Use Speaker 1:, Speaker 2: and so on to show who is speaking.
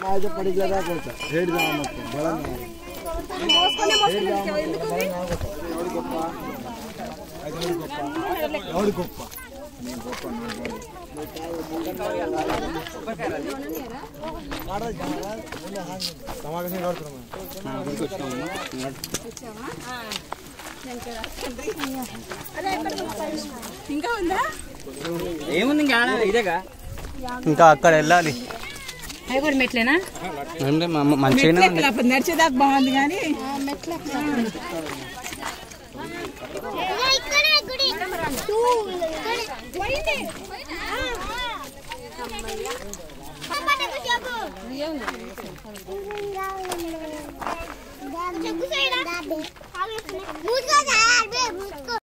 Speaker 1: माझ्या पडीला दाखवायचा हेड जावा मग बळा
Speaker 2: మోసుకొని మోసుకొని ఎందుకు ఇది?
Speaker 1: ఎవడి గొప్ప సమావేశం
Speaker 2: ఇంకా ఉందా
Speaker 3: ఏముంది ఇంకా ఆడ ఇదేగా
Speaker 4: ఇంకా అక్కడ వెళ్ళాలి
Speaker 2: అవి కూడా మెట్లేనా
Speaker 4: అంటే మంచిగానే ఉంది
Speaker 2: మెట్లు నడిచేదాకా బాగుంది కానీ
Speaker 5: ఇక్కడే గుడి